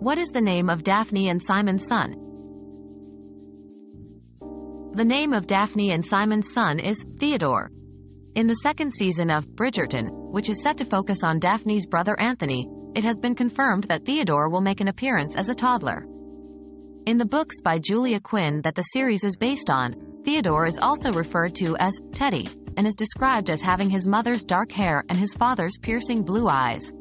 What is the name of Daphne and Simon's son? The name of Daphne and Simon's son is Theodore. In the second season of Bridgerton, which is set to focus on Daphne's brother Anthony, it has been confirmed that Theodore will make an appearance as a toddler. In the books by Julia Quinn that the series is based on, Theodore is also referred to as Teddy, and is described as having his mother's dark hair and his father's piercing blue eyes.